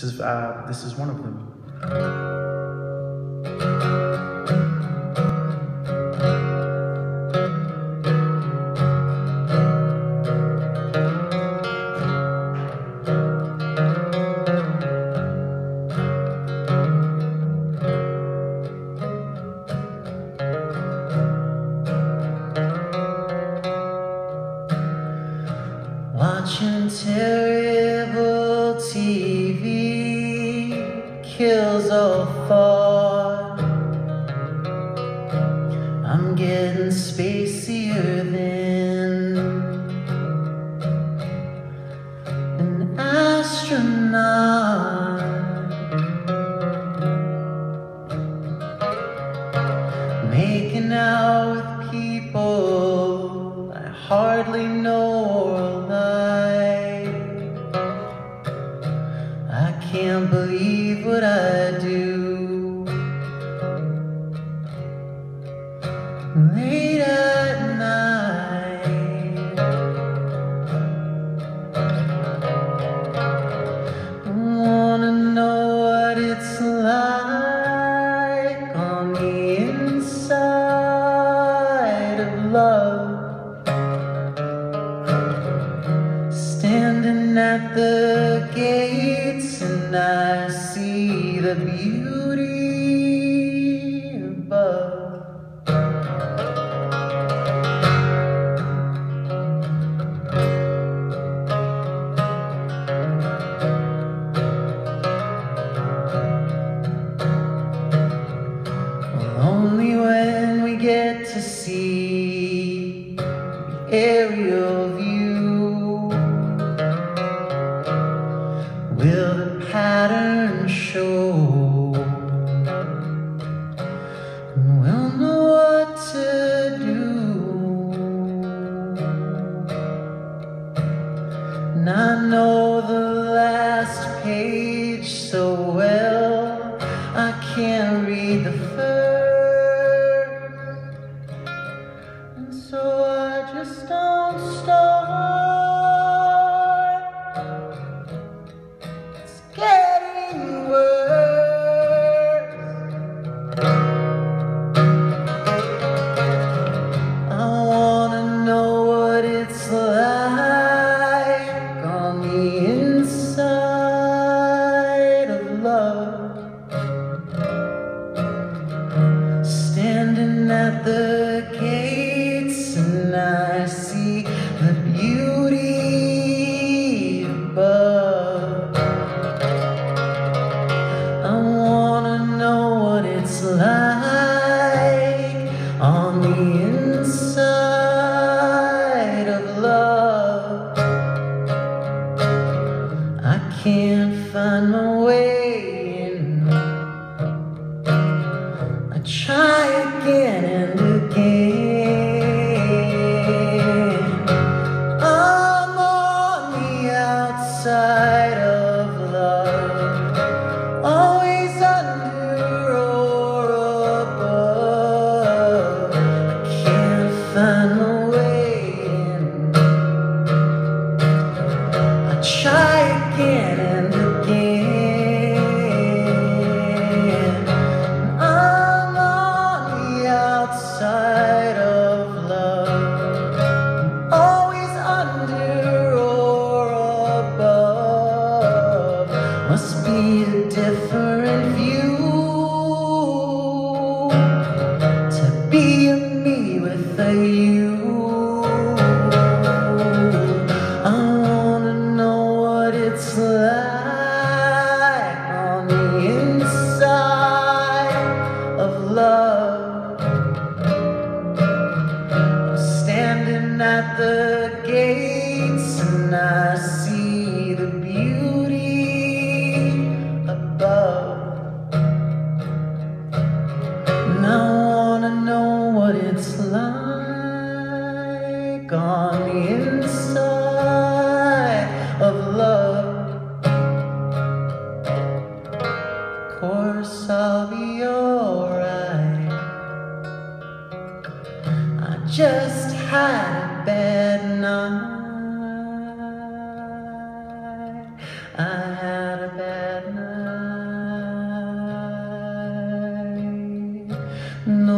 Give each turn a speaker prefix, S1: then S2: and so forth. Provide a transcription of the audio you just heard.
S1: This is, uh, this is one of them. Watching terrible I'm getting spacier than an astronaut. Making out with people I hardly know can't believe what I do. Late at night, wanna know what it's like on the inside of love. Standing at the gates, and I see the beauty above. Only when we get to see the aerial view will the Standing at the gates, and I see the beauty above. I wanna know what it's like on the inside find on the inside of love. Standing at the gates and I see the beauty above. And I wanna know what it's like had a bad night. I had a bad night. No